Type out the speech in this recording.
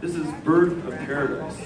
This is Bird of Paradise.